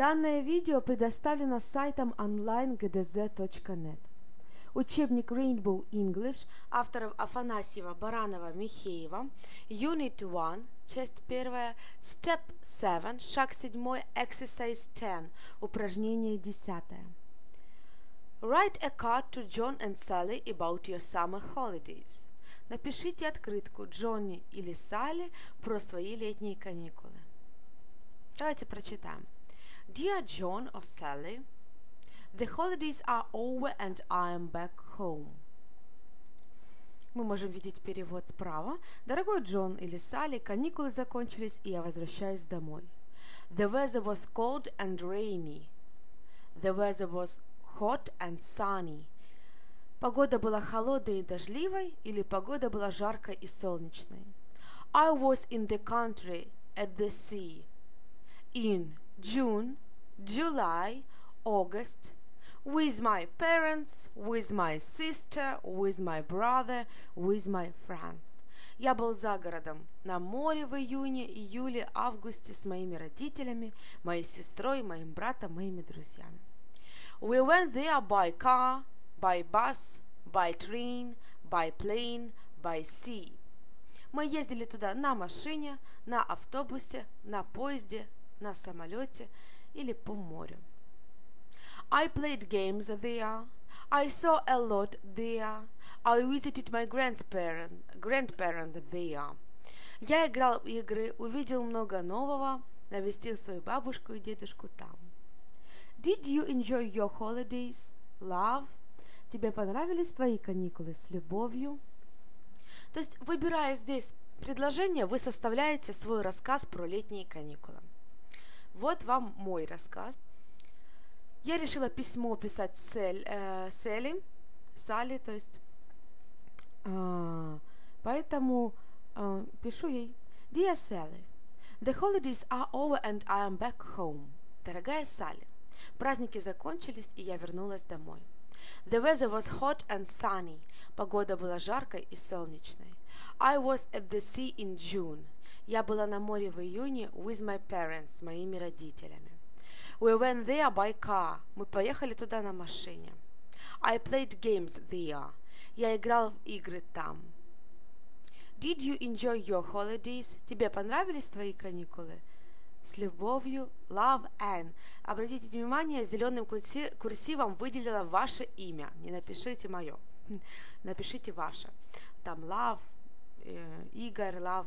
Данное видео предоставлено сайтом online.gdz.net. Учебник Rainbow English авторов Афанасьева, Баранова, Михеева, Unit 1, часть 1, Step 7, шаг 7, Exercise 10, упражнение 10. Write a card to John and Sally about your summer holidays. Напишите открытку Джонни или Салли про свои летние каникулы. Давайте прочитаем. Dear John or Sally, the holidays are over and I am back home. Мы можем видеть перевод справа. Дорогой Джон или Салли, каникулы закончились, и я возвращаюсь домой. The weather was cold and rainy. The weather was hot and sunny. Погода была холодной и дождливой, или погода была жаркой и солнечной. I was in the country at the sea. In June, July, August, with my parents, with my sister, with my brother, with my friends. Я был за городом, на море в июне, июле, августе с моими родителями, моей сестрой, моим братом, моими друзьями. We went there by car, by bus, by train, by plane, by sea. Мы ездили туда на машине, на автобусе, на поезде, на самолете или по морю. I played games there. I saw a lot there. I visited my grandparents, grandparents there. Я играл в игры, увидел много нового, навестил свою бабушку и дедушку там. Did you enjoy your holidays? Love? Тебе понравились твои каникулы с любовью? То есть, выбирая здесь предложение, вы составляете свой рассказ про летние каникулы. Вот вам мой рассказ. Я решила письмо писать Сель, э, Селли, Салли, то есть, э, поэтому э, пишу ей. Dear Sally, the holidays are over and I am back home. Дорогая Салли, праздники закончились и я вернулась домой. The weather was hot and sunny. Погода была жаркой и солнечной. I was at the sea in June. Я была на море в июне with my parents, с моими родителями. We went there by car. Мы поехали туда на машине. I played games there. Я играл в игры там. Did you enjoy your holidays? Тебе понравились твои каникулы? С любовью, Love Anne. Обратите внимание, зеленым курсивом выделила ваше имя. Не напишите мое. Напишите ваше. Там Love, э, Игорь, Love,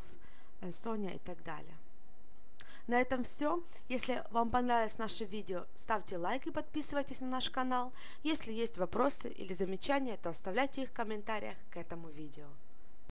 Соня и так далее. На этом все. Если вам понравилось наше видео, ставьте лайк и подписывайтесь на наш канал. Если есть вопросы или замечания, то оставляйте их в комментариях к этому видео.